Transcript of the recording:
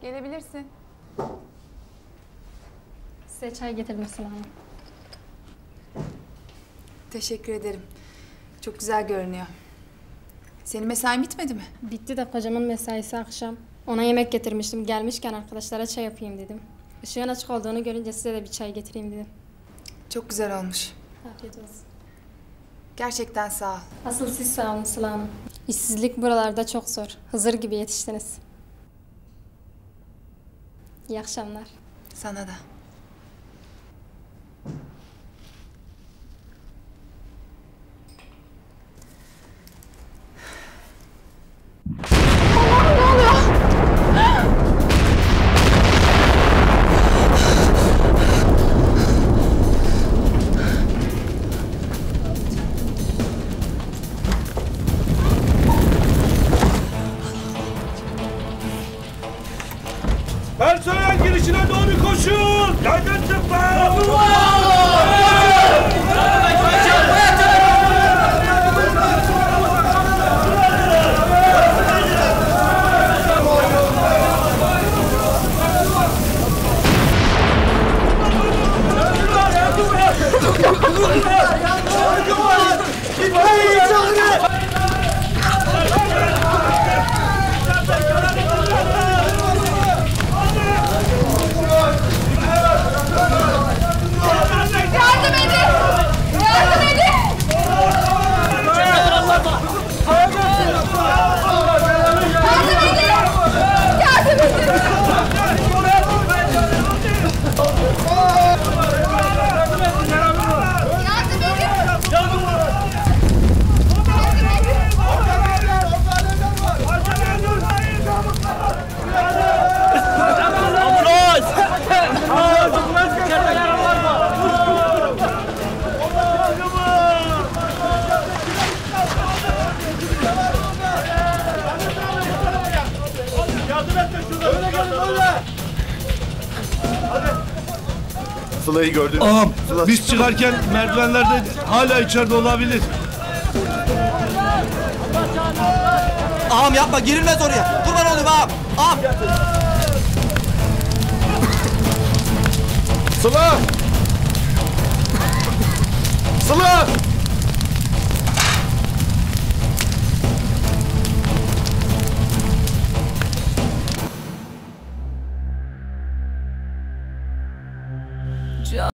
Gelebilirsin. Size çay getirdim Sıla Hanım. Teşekkür ederim. Çok güzel görünüyor. Senin mesain bitmedi mi? Bitti de kocamın mesaisi akşam. Ona yemek getirmiştim. Gelmişken arkadaşlara çay yapayım dedim. Işığın açık olduğunu görünce size de bir çay getireyim dedim. Çok güzel olmuş. Afiyet olsun. Gerçekten sağ ol. Asıl siz sağ olun Sıla Hanım. İşsizlik buralarda çok zor. Hızır gibi yetiştiniz. İyi akşamlar. Sana da. Personel girişine doğru koşun! Yangın çıkma! Sıla'yı gördün. Aa, Sıla biz çıkarken merdivenlerde hala içeride olabilir. Ağam yapma girilmez oraya. Kurban olayım ağam. Ağam. Sıla! Sıla! job.